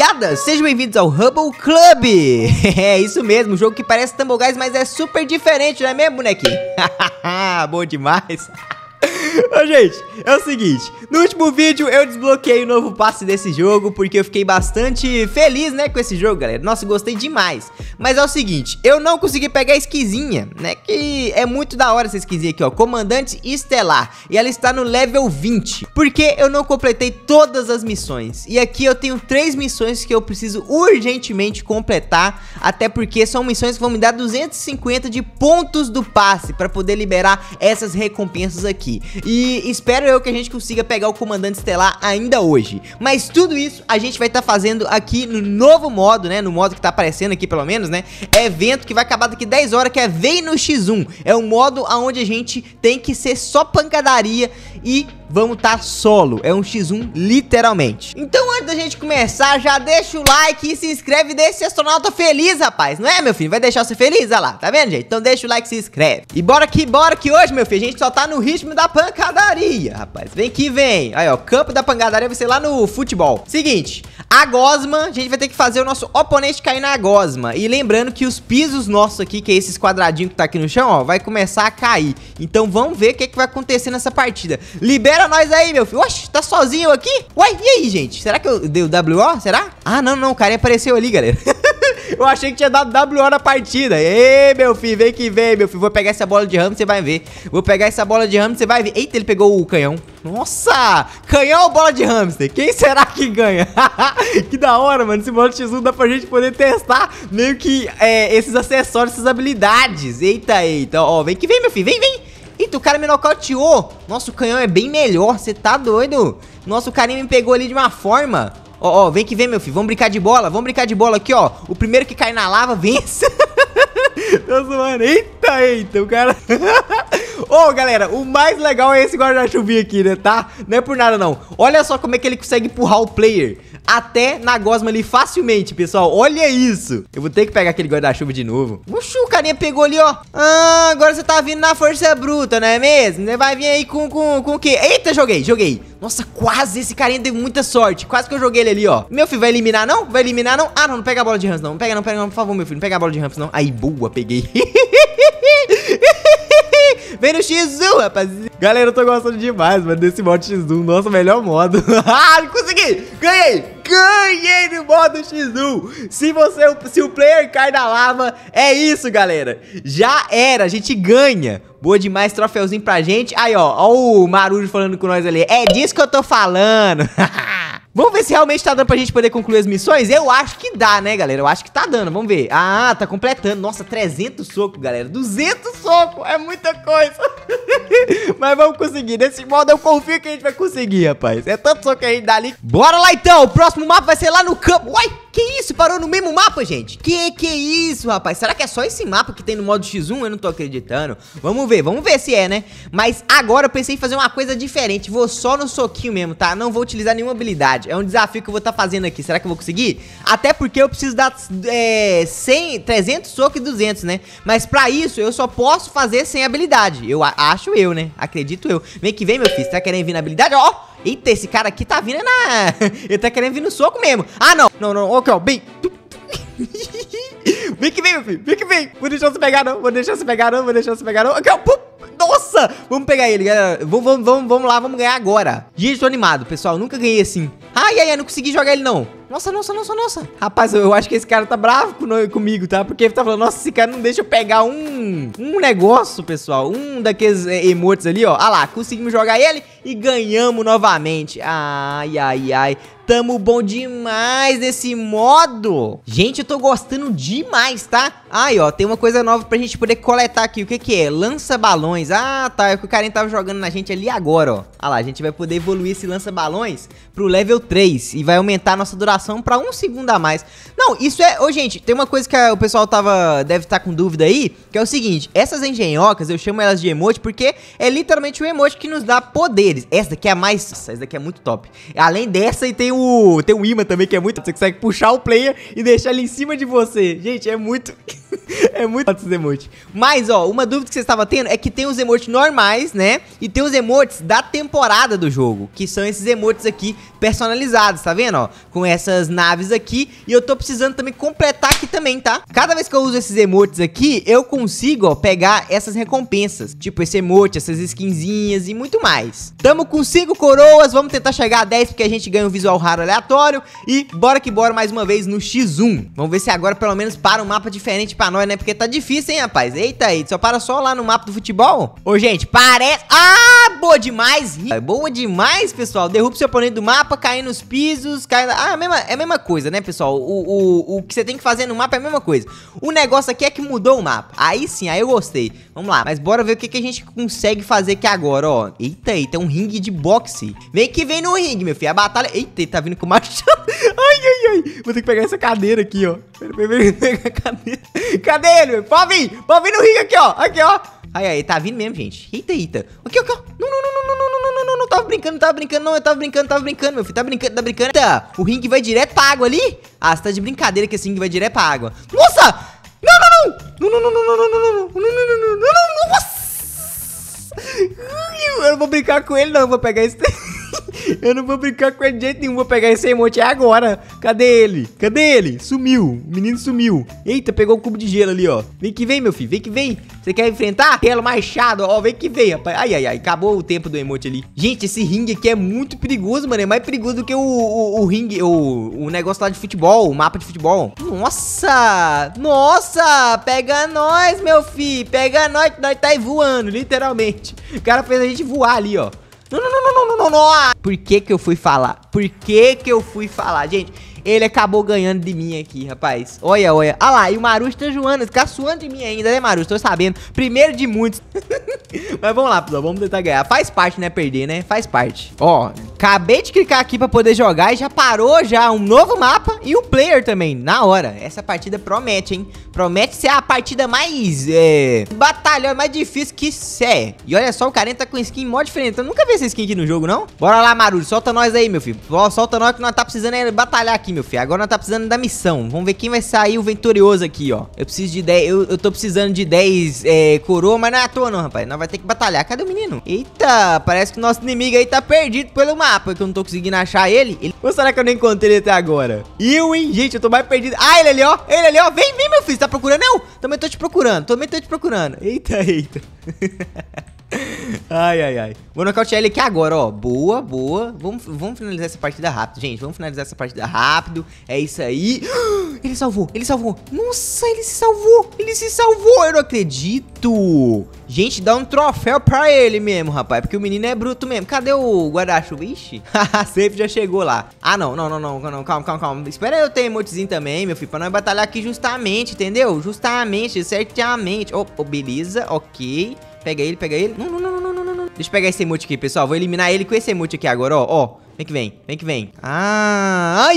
rapaziada, sejam bem-vindos ao Hubble Club É isso mesmo, um jogo que parece Tumble Guys, mas é super diferente, não é mesmo, bonequinho? Bom demais Ô, gente, é o seguinte, no último vídeo eu desbloqueei o novo passe desse jogo porque eu fiquei bastante feliz, né, com esse jogo, galera. Nossa, gostei demais. Mas é o seguinte, eu não consegui pegar a esquisinha, né, que é muito da hora essa esquisinha aqui, ó, Comandante Estelar. E ela está no level 20, porque eu não completei todas as missões. E aqui eu tenho três missões que eu preciso urgentemente completar, até porque são missões que vão me dar 250 de pontos do passe para poder liberar essas recompensas aqui. E espero eu que a gente consiga pegar o comandante estelar ainda hoje. Mas tudo isso a gente vai estar tá fazendo aqui no novo modo, né? No modo que tá aparecendo aqui pelo menos, né? É evento que vai acabar daqui 10 horas, que é Vem no X1. É um modo onde a gente tem que ser só pancadaria e vamos estar tá solo. É um X1 literalmente. Então antes da gente começar, já deixa o like e se inscreve e deixa esse astronauta feliz, rapaz. Não é, meu filho? Vai deixar você feliz, olha lá. Tá vendo, gente? Então deixa o like e se inscreve. E bora que bora que hoje, meu filho, a gente só tá no ritmo da pancadaria, rapaz. Vem que vem. Aí, ó, campo da pancadaria vai ser lá no futebol. Seguinte, a gosma, a gente vai ter que fazer o nosso oponente cair na gosma. E lembrando que os pisos nossos aqui, que é esses quadradinhos que tá aqui no chão, ó, vai começar a cair. Então vamos ver o que, que vai acontecer nessa partida. Libera Libera nós aí, meu filho. Oxe, tá sozinho aqui? Uai, e aí, gente? Será que eu dei o WO? Será? Ah, não, não. O cara apareceu ali, galera. eu achei que tinha dado WO na partida. Ei, meu filho, vem que vem, meu filho. Vou pegar essa bola de ramo, você vai ver. Vou pegar essa bola de ramo, você vai ver. Eita, ele pegou o canhão. Nossa! Canhão ou bola de hamster? Quem será que ganha? que da hora, mano. Esse modo X1 dá pra gente poder testar meio que é, esses acessórios, essas habilidades. Eita, eita. Ó, vem que vem, meu filho. Vem, vem. Eita, o cara me nocauteou. Nossa, o canhão é bem melhor. Você tá doido? Nossa, o carinha me pegou ali de uma forma. Ó, ó, vem que vem, meu filho. Vamos brincar de bola. Vamos brincar de bola aqui, ó. O primeiro que cai na lava vence. Tô zoando. Eita, eita, o cara... Ô, oh, galera, o mais legal é esse guarda-chuvinha aqui, né, tá? Não é por nada, não. Olha só como é que ele consegue empurrar o player até na gosma ali facilmente, pessoal. Olha isso. Eu vou ter que pegar aquele guarda-chuva de novo. Oxi, o carinha pegou ali, ó. Ah, agora você tá vindo na força bruta, não é mesmo? Você vai vir aí com, com, com o quê? Eita, joguei, joguei. Nossa, quase esse carinha deu muita sorte. Quase que eu joguei ele ali, ó. Meu filho, vai eliminar não? Vai eliminar não? Ah, não, não pega a bola de Rams, não. Não pega não, pega não, por favor, meu filho. Não pega a bola de Rams, não. Aí, boa, peguei. Vem no X1, rapaziada. Galera, eu tô gostando demais, mano, desse modo X1. Nossa, melhor modo. ah, consegui! Ganhei! Ganhei no modo X1. Se você, se o player cai na lava, é isso, galera. Já era, a gente ganha. Boa demais, troféuzinho pra gente. Aí, ó, ó o Marujo falando com nós ali. É disso que eu tô falando. Vamos ver se realmente tá dando pra gente poder concluir as missões? Eu acho que dá, né, galera? Eu acho que tá dando, vamos ver. Ah, tá completando. Nossa, 300 socos, galera. 200 socos, é muita coisa. Mas vamos conseguir. Desse modo eu confio que a gente vai conseguir, rapaz. É tanto soco que a gente dá ali. Bora lá, então. O próximo mapa vai ser lá no campo. Uai, que isso? Parou no mesmo mapa, gente? Que que isso, rapaz? Será que é só esse mapa que tem no modo X1? Eu não tô acreditando. Vamos ver, vamos ver se é, né? Mas agora eu pensei em fazer uma coisa diferente. Vou só no soquinho mesmo, tá? Não vou utilizar nenhuma habilidade. É um desafio que eu vou estar tá fazendo aqui. Será que eu vou conseguir? Até porque eu preciso dar é, 100, 300 socos e 200, né? Mas pra isso, eu só posso fazer sem habilidade. Eu acho eu, né? Acredito eu. Vem que vem, meu filho. Você tá querendo vir na habilidade? Ó! Eita, esse cara aqui tá vindo na... Ele tá querendo vir no soco mesmo. Ah, não. Não, não. Ok, ó. Bem... vem que vem, meu filho. Vem que vem. Vou deixar você pegar, não. Vou deixar você pegar, não. Vou deixar você pegar, não. Aqui, ó. Pum. Nossa! Vamos pegar ele, galera. Vamos, vamos, vamos, vamos lá, vamos ganhar agora. Gente, tô animado, pessoal. Nunca ganhei assim. Ai, ai, ai, não consegui jogar ele, não. Nossa, nossa, nossa, nossa. Rapaz, eu acho que esse cara tá bravo com, comigo, tá? Porque ele tá falando, nossa, esse cara não deixa eu pegar um, um negócio, pessoal. Um daqueles é, emotes ali, ó. Ah lá, conseguimos jogar ele e ganhamos novamente. Ai, ai, ai. Tamo bom demais nesse modo. Gente, eu tô gostando demais, tá? Aí, ó, tem uma coisa nova pra gente poder coletar aqui. O que que é? Lança-balões. Ah, tá. É o que o Karen tava jogando na gente ali agora, ó. Ah lá, a gente vai poder evoluir esse lança-balões pro level 3 e vai aumentar a nossa duração pra um segundo a mais. Não, isso é... Ô, gente, tem uma coisa que o pessoal tava deve estar tá com dúvida aí, que é o seguinte. Essas engenhocas, eu chamo elas de emote porque é literalmente o emote que nos dá poderes. Essa daqui é a mais... Essa daqui é muito top. Além dessa, e tem o... Tem o imã também, que é muito... Você consegue puxar o player e deixar ele em cima de você. Gente, é muito... É muito esses emotes. Mas, ó, uma dúvida que você estava tendo é que tem os emotes normais, né? E tem os emotes da temporada do jogo, que são esses emotes aqui personalizados, tá vendo, ó? Com essas naves aqui. E eu tô precisando também completar aqui também, tá? Cada vez que eu uso esses emotes aqui, eu consigo, ó, pegar essas recompensas. Tipo esse emote, essas skinzinhas e muito mais. Tamo com 5 coroas, vamos tentar chegar a 10 porque a gente ganha um visual raro aleatório. E bora que bora mais uma vez no X1. Vamos ver se agora pelo menos para um mapa diferente pra nós, né? Porque tá difícil, hein, rapaz? Eita aí, só para só lá no mapa do futebol? Ô, gente, parece... Ah, boa demais! Boa demais, pessoal. Derruba seu oponente do mapa, cai nos pisos, cai... Ah, é a mesma, é a mesma coisa, né, pessoal? O, o, o que você tem que fazer no mapa é a mesma coisa. O negócio aqui é que mudou o mapa. Aí sim, aí eu gostei. Vamos lá, mas bora ver o que, que a gente consegue fazer aqui agora, ó. Eita, eita, um ringue de boxe. Vem que vem no ringue, meu filho. A batalha... Eita, tá vindo com machado. Ai, ai. Vou ter que pegar essa cadeira aqui, ó. Pera, pera, pera, cadeira. Cadê ele? Pode vir. Pode vir no ringue aqui, ó. Aqui, ó. Ai, ai, tá vindo mesmo, gente. Eita, eita. Aqui, aqui, ó. Não, não, não, não, não, não, não, não, não, não. Tava brincando, tava brincando, não. Eu tava brincando, tava brincando, meu filho. Tá brincando, tá brincando. Eita, o ringue vai direto pra água ali? Ah, você tá de brincadeira que esse ringue vai direto pra água. Nossa! Não, não, não! Não, não, não, não, não, não, não, não, não, não, não, não, não, não, nossa! Eu não vou brincar com ele, não. Vou pegar esse... Eu não vou brincar com ele de jeito nenhum. Vou pegar esse emote agora. Cadê ele? Cadê ele? Sumiu. O menino sumiu. Eita, pegou o cubo de gelo ali, ó. Vem que vem, meu filho. Vem que vem. Você quer enfrentar? Pelo machado, ó. Vem que vem, rapaz. Ai, ai, ai. Acabou o tempo do emote ali. Gente, esse ringue aqui é muito perigoso, mano. É mais perigoso do que o, o, o ringue, o, o negócio lá de futebol, o mapa de futebol. Nossa! Nossa! Pega nós, meu filho. Pega nós, nós tá aí voando, literalmente. O cara fez a gente voar ali, ó. Não, não, não, não, não, não, não. Por que que eu fui falar? Por que que eu fui falar? Gente, ele acabou ganhando de mim aqui, rapaz. Olha, olha. Ah lá, e o Marucho tá zoando, suando de mim ainda, né, Marucho? Tô sabendo. Primeiro de muitos. Mas vamos lá, pessoal, vamos tentar ganhar. Faz parte, né, perder, né? Faz parte. Ó, acabei de clicar aqui pra poder jogar e já parou já um novo mapa e um player também, na hora. Essa partida promete, hein? Promete ser a partida mais, é... Mais difícil que é. E olha só, o carinha tá com skin mó diferente. Eu nunca vi essa skin aqui no jogo, não? Bora lá, Marucho, solta nós aí, meu filho. Solta nós que nós tá precisando é batalhar aqui, meu filho. Agora nós tá precisando da missão. Vamos ver quem vai sair o vitorioso aqui, ó. Eu preciso de 10... Eu, eu tô precisando de 10 é, coroa, mas não é à toa não, rapaz. Nós vai ter que batalhar. Cadê o menino? Eita, parece que o nosso inimigo aí tá perdido pelo mapa, que eu não tô conseguindo achar ele. ele... Ou será que eu não encontrei ele até agora? Eu, hein? Gente, eu tô mais perdido. Ah, ele ali, ó. Ele ali, ó. Vem, vem, meu filho. Você tá procurando? Eu também tô te procurando. Também tô te procurando. Eita, eita. Ai, ai, ai. Vou nocautear ele aqui agora, ó. Boa, boa. Vamos, vamos finalizar essa partida rápido, gente. Vamos finalizar essa partida rápido. É isso aí. Ele salvou, ele salvou. Nossa, ele se salvou. Ele se salvou. Eu não acredito. Gente, dá um troféu pra ele mesmo, rapaz. Porque o menino é bruto mesmo. Cadê o guarda-chuva? Ixi. Safe já chegou lá. Ah, não, não, não, não, não. Calma, calma, calma. Espera eu ter emotezinho também, meu filho. Pra nós batalhar aqui justamente, entendeu? Justamente, certamente. Oh, oh beleza, ok. Pega ele, pega ele. Não, não, não, não, não, não. Deixa eu pegar esse emote aqui, pessoal. Vou eliminar ele com esse emote aqui agora, ó. Ó, vem que vem, vem que vem. Ah,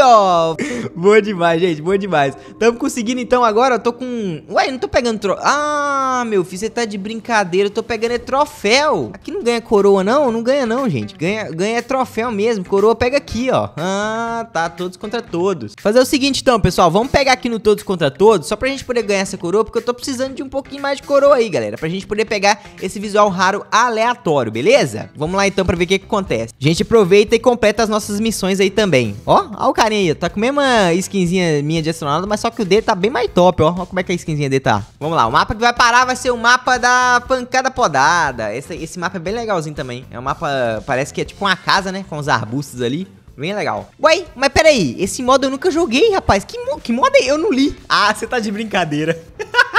ó. boa demais, gente, boa demais. Tamo conseguindo, então, agora eu tô com... Ué, não tô pegando troféu. Ah, meu filho, você tá de brincadeira. Eu tô pegando é troféu. Aqui não ganha coroa, não? Não ganha, não, gente. Ganha, ganha troféu mesmo. Coroa pega aqui, ó. Ah, tá. Todos contra todos. Fazer o seguinte, então, pessoal. Vamos pegar aqui no todos contra todos, só pra gente poder ganhar essa coroa, porque eu tô precisando de um pouquinho mais de coroa aí, galera. Pra gente poder pegar esse visual raro aleatório, beleza? Vamos lá, então, pra ver o que que acontece. A gente aproveita e completa as nossas missões aí também. Ó, ó o carinha aí, tá com a mesma skinzinha minha de astronauta, mas só que o dele tá bem mais top, ó. Ó como é que a skinzinha dele tá. Vamos lá, o mapa que vai parar vai ser o mapa da pancada podada. Esse, esse mapa é bem legalzinho também. É um mapa, parece que é tipo uma casa, né, com os arbustos ali. Bem legal. Ué, mas peraí, esse modo eu nunca joguei, rapaz. Que, que modo é? Eu não li. Ah, você tá de brincadeira.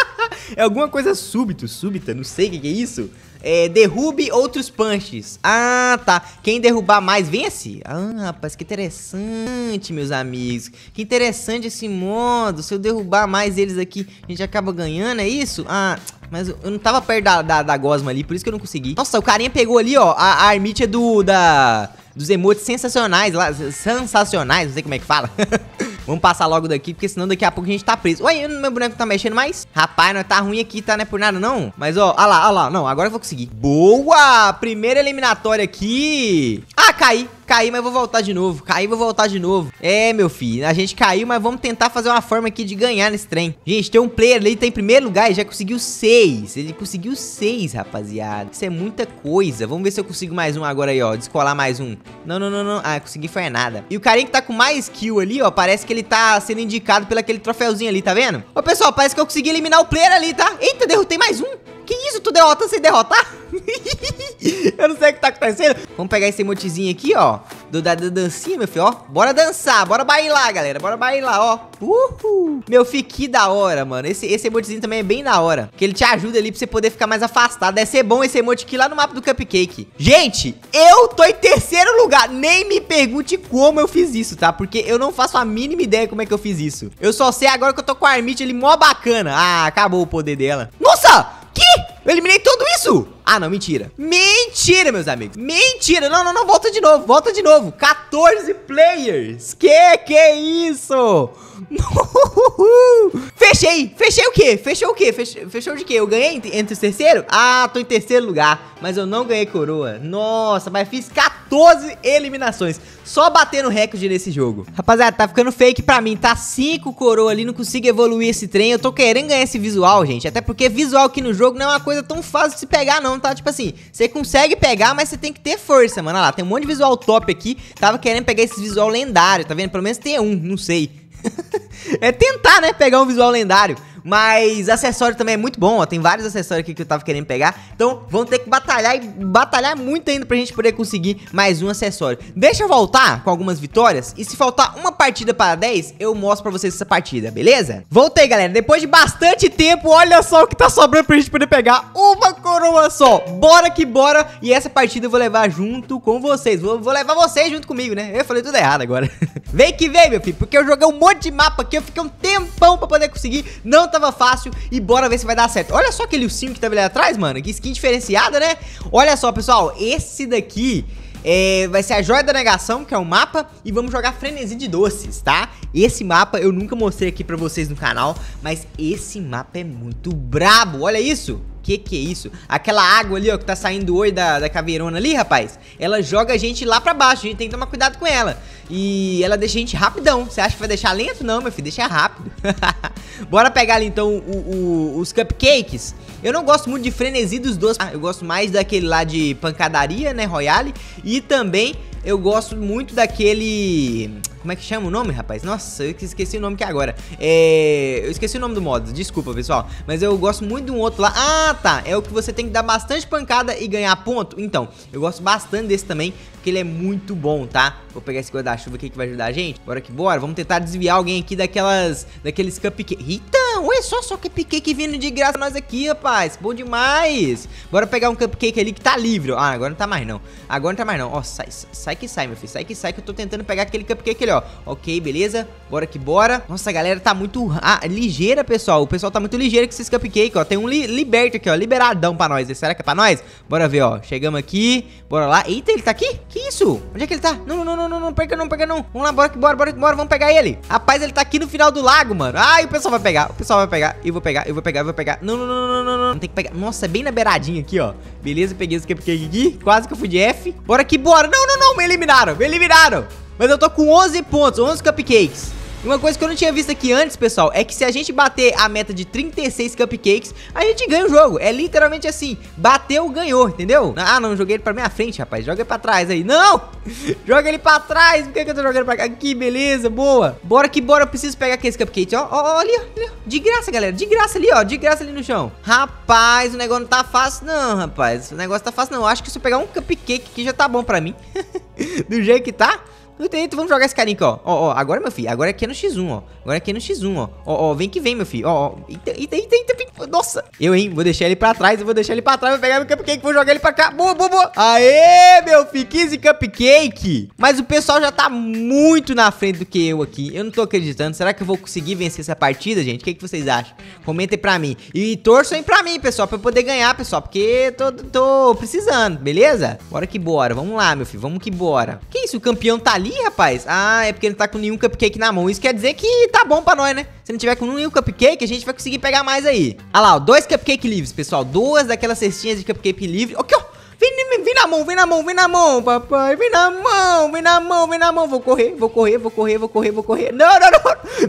é alguma coisa súbito, súbita, não sei o que, que é isso. É, derrube outros punches. Ah, tá. Quem derrubar mais, vence? Ah, rapaz, que interessante, meus amigos. Que interessante esse modo. Se eu derrubar mais eles aqui, a gente acaba ganhando, é isso? Ah, mas eu não tava perto da, da, da gosma ali, por isso que eu não consegui. Nossa, o carinha pegou ali, ó, a, a armítia do, da, dos emotes sensacionais lá. Sensacionais, não sei como é que fala. Vamos passar logo daqui, porque senão daqui a pouco a gente tá preso. Ué, meu boneco tá mexendo mais? Rapaz, não tá ruim aqui, tá? Não é por nada, não. Mas, ó, ó lá, ó lá. Não, agora eu vou conseguir. Boa! Primeira eliminatória aqui. Ah, caí. Caí, mas vou voltar de novo. Caí, vou voltar de novo. É, meu filho. A gente caiu, mas vamos tentar fazer uma forma aqui de ganhar nesse trem. Gente, tem um player ali, tá em primeiro lugar e já conseguiu seis. Ele conseguiu seis, rapaziada. Isso é muita coisa. Vamos ver se eu consigo mais um agora aí, ó. Descolar mais um. Não, não, não, não. Ah, consegui foi nada. E o carinha que tá com mais kill ali, ó, parece que ele tá sendo indicado pelo aquele troféuzinho ali, tá vendo? Ô, pessoal, parece que eu consegui eliminar o player ali, tá? Eita, derrotei mais um. Que isso? Tu derrota sem derrotar? eu não sei o que tá acontecendo. Vamos pegar esse emotezinho aqui, ó. Do, da, da dancinha, meu filho, ó. Bora dançar, bora bailar, galera. Bora bailar, ó. Uhul. Meu filho, que da hora, mano. Esse, esse emotezinho também é bem da hora. Que ele te ajuda ali pra você poder ficar mais afastado. Deve ser bom esse emote aqui lá no mapa do Cupcake. Gente, eu tô em terceiro lugar. Nem me pergunte como eu fiz isso, tá? Porque eu não faço a mínima ideia como é que eu fiz isso. Eu só sei agora que eu tô com a Armite ali mó bacana. Ah, acabou o poder dela. Nossa! Que? Eu eliminei tudo isso? Ah, não, mentira. Mentira, meus amigos. Mentira. Não, não, não. Volta de novo. Volta de novo. 14 players. Que que é isso? Fechei. Fechei o quê? Fechou o quê? Fechou, fechou de quê? Eu ganhei entre os terceiros? Ah, tô em terceiro lugar. Mas eu não ganhei coroa. Nossa, mas fiz 14 eliminações. Só batendo recorde nesse jogo. Rapaziada, tá ficando fake pra mim. Tá 5 coroa ali, não consigo evoluir esse trem. Eu tô querendo ganhar esse visual, gente. Até porque visual aqui no jogo não é uma coisa tão fácil de se pegar, não, tá? Tipo assim, você consegue pegar, mas você tem que ter força, mano. Olha lá, tem um monte de visual top aqui. Tava querendo pegar esse visual lendário, tá vendo? Pelo menos tem um, não sei. é tentar, né, pegar um visual lendário. Mas acessório também é muito bom, ó. Tem vários acessórios aqui que eu tava querendo pegar. Então vamos ter que batalhar e batalhar muito ainda pra gente poder conseguir mais um acessório. Deixa eu voltar com algumas vitórias. E se faltar uma partida para 10, eu mostro pra vocês essa partida, beleza? Voltei, galera. Depois de bastante tempo, olha só o que tá sobrando pra gente poder pegar uma coroa só. Bora que bora. E essa partida eu vou levar junto com vocês. Vou, vou levar vocês junto comigo, né? Eu falei tudo errado agora. vem que vem, meu filho. Porque eu joguei um monte de mapa aqui. Eu fiquei um tempão pra poder conseguir. Não tava fácil e bora ver se vai dar certo. Olha só aquele ursinho que tava ali atrás, mano. Que skin diferenciada, né? Olha só, pessoal. Esse daqui... É, vai ser a Joia da Negação, que é o mapa, e vamos jogar Frenesi de Doces, tá? Esse mapa eu nunca mostrei aqui pra vocês no canal, mas esse mapa é muito brabo, olha isso! Que que é isso? Aquela água ali, ó, que tá saindo oi da, da caveirona ali, rapaz, ela joga a gente lá pra baixo, a gente tem que tomar cuidado com ela. E ela deixa a gente rapidão. Você acha que vai deixar lento? Não, meu filho, deixa rápido. Bora pegar ali, então, o, o, os cupcakes. Eu não gosto muito de frenesi dos doces. Ah, eu gosto mais daquele lá de pancadaria, né, Royale. E também eu gosto muito daquele... Como é que chama o nome, rapaz? Nossa, eu esqueci o nome que agora. É... Eu esqueci o nome do modo, desculpa, pessoal. Mas eu gosto muito de um outro lá. Ah, tá. É o que você tem que dar bastante pancada e ganhar ponto. Então, eu gosto bastante desse também, porque ele é muito bom, tá? Vou pegar esse guarda-chuva aqui que vai ajudar a gente. Bora que bora. Vamos tentar desviar alguém aqui daquelas... Daqueles cupcakes. Eita, olha só, só cupcake vindo de graça nós aqui, rapaz. Bom demais. Bora pegar um cupcake ali que tá livre. Ah, agora não tá mais não. Agora não tá mais não. Ó, sai, sai que sai, meu filho. Sai que sai que eu tô tentando pegar aquele cupcake ali, ó. Ok, beleza. Bora que bora. Nossa, a galera tá muito ah, ligeira, pessoal. O pessoal tá muito ligeiro com esses cupcake, ó. Tem um li liberto aqui, ó. Liberadão pra nós. Será que é pra nós? Bora ver, ó. Chegamos aqui. Bora lá. Eita, ele tá aqui? Que isso? Onde é que ele tá? Não, não, não, não, não. Perca não, perca não. Vamos lá, bora que bora, bora que bora. Vamos pegar ele. Rapaz, ele tá aqui no final do lago, mano. Ai, o pessoal vai pegar. O pessoal vai pegar. Eu vou pegar, eu vou pegar, eu vou pegar. Não, não, não, não, não, não. Não tem que pegar. Nossa, é bem na beiradinha aqui, ó. Beleza, peguei esse cupcake aqui. Quase que eu fui de F. Bora que bora. Não, não, não. Me eliminaram. Me eliminaram. Mas eu tô com 11 pontos, 11 cupcakes. Uma coisa que eu não tinha visto aqui antes, pessoal, é que se a gente bater a meta de 36 cupcakes, a gente ganha o jogo. É literalmente assim, bateu, ganhou, entendeu? Ah, não, joguei ele pra minha frente, rapaz. Joga ele pra trás aí. Não! Joga ele pra trás. Por que, que eu tô jogando pra cá? Aqui, beleza, boa. Bora que bora, eu preciso pegar aqui esse cupcake, ó. Ó, ó ali, ó, ali, ó. De graça, galera. De graça ali, ó. De graça ali no chão. Rapaz, o negócio não tá fácil não, rapaz. O negócio tá fácil não. Eu acho que se eu pegar um cupcake aqui já tá bom pra mim. Do jeito que tá. Então, vamos jogar esse carinha aqui, ó. Ó, ó, agora, meu filho, agora aqui é no X1, ó. Agora aqui é no X1, ó. Ó, ó, vem que vem, meu filho. Ó, ó. Eita, eita, eita, eita. Nossa. Eu, hein, vou deixar ele pra trás, eu vou deixar ele pra trás, vou pegar meu cupcake, vou jogar ele pra cá. Boa, boa, boa. Aê, meu filho, 15 cupcake. Mas o pessoal já tá muito na frente do que eu aqui. Eu não tô acreditando. Será que eu vou conseguir vencer essa partida, gente? O que, que vocês acham? Comentem pra mim. E torçam pra mim, pessoal, pra eu poder ganhar, pessoal. Porque tô, tô precisando, beleza? Bora que bora. Vamos lá, meu filho. Vamos que bora. Que isso? O campeão tá ali, rapaz? Ah, ah, é porque ele tá com nenhum cupcake na mão. Isso quer dizer que tá bom pra nós, né? Se não tiver com nenhum cupcake, a gente vai conseguir pegar mais aí. Olha lá, ó, dois cupcake livres, pessoal. Duas daquelas cestinhas de cupcake livre. Aqui, ó. Vem, vem na mão, vem na mão, vem na mão, papai. Vem na mão, vem na mão, vem na mão. Vou correr, vou correr, vou correr, vou correr, vou correr. Não, não, não.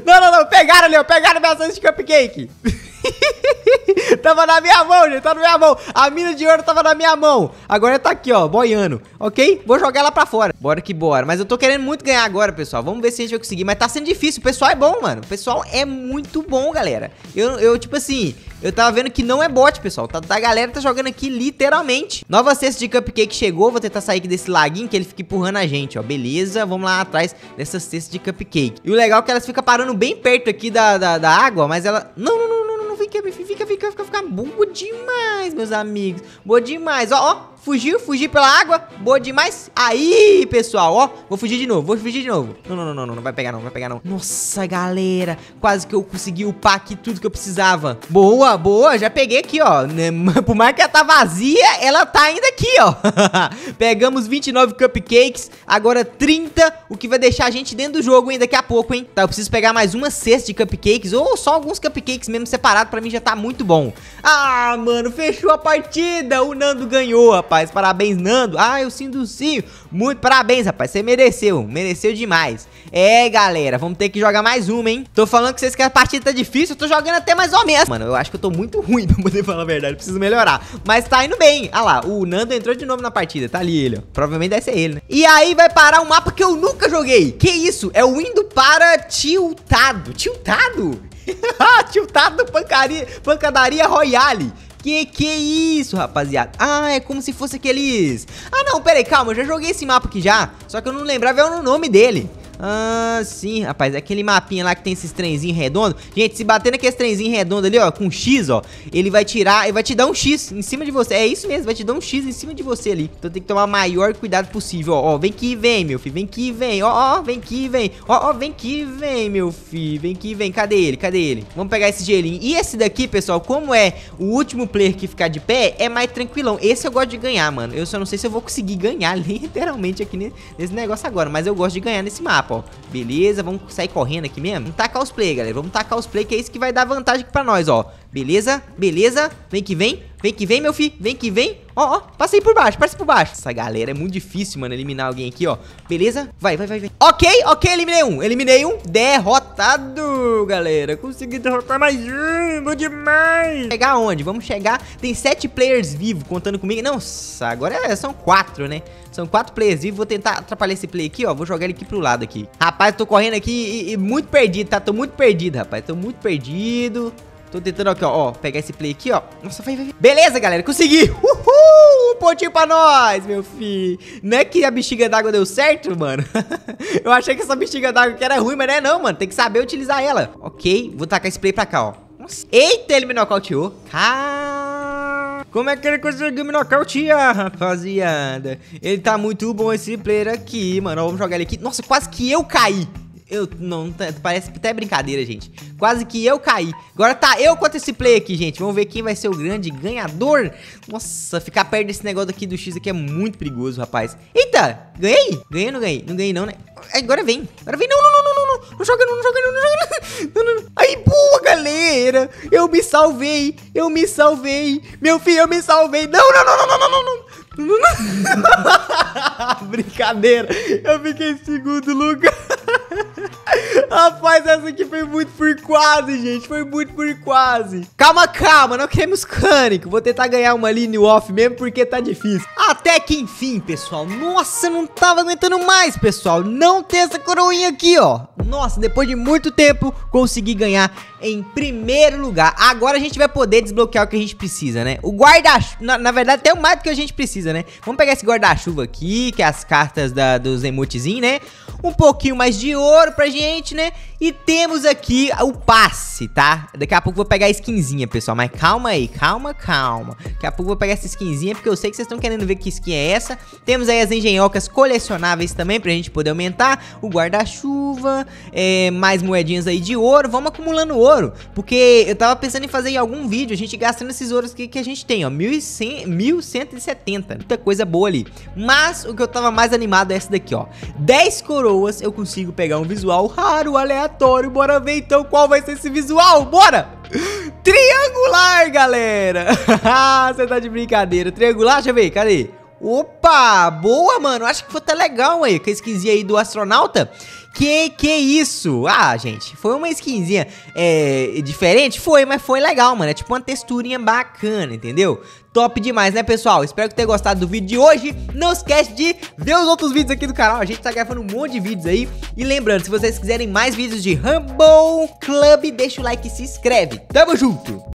Não, não, não. Pegaram ó. Pegaram minhas asas de cupcake. tava na minha mão, gente, tá na minha mão. A mina de ouro tava na minha mão. Agora tá aqui, ó, boiando, ok? Vou jogar ela pra fora. Bora que bora. Mas eu tô querendo muito ganhar agora, pessoal. Vamos ver se a gente vai conseguir. Mas tá sendo difícil. O pessoal é bom, mano. O pessoal é muito bom, galera. Eu, eu tipo assim, eu tava vendo que não é bot, pessoal. Tá, a galera tá jogando aqui literalmente. Nova cesta de cupcake chegou. Vou tentar sair aqui desse laguinho que ele fica empurrando a gente, ó. Beleza, vamos lá atrás dessa cesta de cupcake. E o legal é que elas ficam parando bem perto aqui da, da, da água, mas ela... Não, não, não, não, não, não, fica, fica, fica, fica, fica boa demais, meus amigos. Boa demais, ó, ó. Fugiu, fugi pela água. Boa demais. Aí, pessoal, ó. Vou fugir de novo, vou fugir de novo. Não, não, não, não, não, não vai pegar não, vai pegar não. Nossa, galera. Quase que eu consegui upar aqui tudo que eu precisava. Boa, boa. Já peguei aqui, ó. Né, por mais que ela tá vazia, ela tá ainda aqui, ó. Pegamos 29 cupcakes. Agora 30, o que vai deixar a gente dentro do jogo, hein, daqui a pouco, hein. Tá, eu preciso pegar mais uma cesta de cupcakes ou só alguns cupcakes mesmo separados. Pra mim já tá muito bom. Ah, mano, fechou a partida. O Nando ganhou, rapaz rapaz. Parabéns, Nando. Ah, eu sinto sim. Muito parabéns, rapaz. Você mereceu. Mereceu demais. É, galera. Vamos ter que jogar mais uma, hein? Tô falando que vocês que a partida tá difícil. Eu tô jogando até mais ou menos. Mano, eu acho que eu tô muito ruim pra poder falar a verdade. Preciso melhorar. Mas tá indo bem. Ah lá, o Nando entrou de novo na partida. Tá ali ele, ó. Provavelmente deve ser ele, né? E aí vai parar um mapa que eu nunca joguei. Que isso? É o indo para tiltado. Tiltado? tiltado pancadaria, pancadaria royale. Que que é isso, rapaziada? Ah, é como se fosse aqueles... Ah, não, pera aí, calma, eu já joguei esse mapa aqui já. Só que eu não lembrava o nome dele. Ah, sim, rapaz, aquele mapinha lá que tem esses trenzinhos redondos Gente, se bater naquele trenzinho redondo ali, ó, com X, ó Ele vai tirar, ele vai te dar um X em cima de você. É isso mesmo, vai te dar um X em cima de você ali. Então tem que tomar o maior cuidado possível, ó, ó Vem que vem, meu filho, vem que vem, ó, ó Vem que vem, ó, ó, vem que vem, meu filho Vem que vem, cadê ele, cadê ele? Vamos pegar esse gelinho. E esse daqui, pessoal, como é o último player que ficar de pé É mais tranquilão, esse eu gosto de ganhar, mano. Eu só não sei se eu vou conseguir ganhar literalmente aqui nesse negócio agora Mas eu gosto de ganhar nesse mapa, ó Beleza, vamos sair correndo aqui mesmo. Vamos tacar os play, galera. Vamos tacar os play, que é isso que vai dar vantagem aqui pra nós, ó. Beleza, beleza. Vem que vem, vem que vem, meu filho. Vem que vem. Ó, ó, passei por baixo, passei por baixo. Essa galera é muito difícil, mano, eliminar alguém aqui, ó. Beleza? Vai, vai, vai, vai. Ok, ok, eliminei um. Eliminei um. Derrotado, galera. Consegui derrotar mais um. Bom demais. Chegar onde? Vamos chegar. Tem sete players vivos contando comigo. Nossa, agora é, são quatro, né? São quatro players vivos. Vou tentar atrapalhar esse play aqui, ó. Vou jogar ele aqui pro lado aqui. Rapaz, tô correndo aqui e, e muito perdido, tá? Tô muito perdido, rapaz. Tô muito perdido. Tô tentando aqui, ó, ó, pegar esse play aqui, ó. Nossa, vai, vai, vai. Beleza, galera, consegui. Uhul! Um pontinho pra nós, meu filho. Não é que a bexiga d'água deu certo, mano? Eu achei que essa bexiga d'água que era ruim, mas não é não, mano. Tem que saber utilizar ela. Ok, vou tacar esse play pra cá, ó. Nossa. Eita, ele me nocauteou. Car... Como é que ele conseguiu me nocautear, rapaziada? Ele tá muito bom esse player aqui, mano. Vamos jogar ele aqui. Nossa, quase que eu caí. Eu, não, tá, parece até brincadeira, gente. Quase que eu caí. Agora tá eu contra esse play aqui, gente. Vamos ver quem vai ser o grande ganhador. Nossa, ficar perto desse negócio aqui do X aqui é muito perigoso, rapaz. Eita, ganhei? Ganhei ou não ganhei? Não ganhei não, né? Agora vem. Agora vem. Não, não, não, não, não, não. Joga não, não joga não, não joga não. não, não. Aí, boa, galera. Eu me salvei. Eu me salvei. Meu filho, eu me salvei. Não, não, não, não, não, não, não. Brincadeira, eu fiquei em segundo lugar. Rapaz, essa aqui foi muito por quase, gente. Foi muito por quase. Calma, calma, não queremos cânico. Vou tentar ganhar uma linha off mesmo porque tá difícil. Até que enfim, pessoal. Nossa, não tava aguentando mais, pessoal. Não tem essa coroinha aqui, ó. Nossa, depois de muito tempo, consegui ganhar em primeiro lugar. Agora a gente vai poder desbloquear o que a gente precisa, né? O guarda-chuva, na, na, verdade, tem mais do que a gente precisa, né? Vamos pegar esse guarda-chuva aqui, que é as cartas da, dos emotezinhos, né? Um pouquinho mais de ouro pra gente, né? E temos aqui o passe, tá? Daqui a pouco vou pegar a skinzinha, pessoal. Mas calma aí, calma, calma. Daqui a pouco vou pegar essa skinzinha, porque eu sei que vocês estão querendo ver que skin é essa. Temos aí as engenhocas colecionáveis também, pra gente poder aumentar. O guarda-chuva, é, mais moedinhas aí de ouro. Vamos acumulando ouro, porque eu tava pensando em fazer em algum vídeo, a gente gastando esses ouros que, que a gente tem, ó. 1100, 1170, muita coisa boa ali. Mas o que eu tava mais animado é essa daqui, ó. 10 coroas eu consigo pegar um visual raro, aleatório. Bora ver então qual vai ser esse visual, bora! Triangular, galera! Você tá de brincadeira. Triangular, deixa eu ver, cadê? Opa, boa, mano. Acho que foi até legal aí, a skinzinha aí do astronauta. Que que isso? Ah, gente, foi uma skinzinha é, diferente? Foi, mas foi legal, mano. É tipo uma texturinha bacana, entendeu? Top demais, né, pessoal? Espero que tenham gostado do vídeo de hoje. Não esquece de ver os outros vídeos aqui do canal. A gente tá gravando um monte de vídeos aí. E lembrando, se vocês quiserem mais vídeos de Rumble Club, deixa o like e se inscreve. Tamo junto!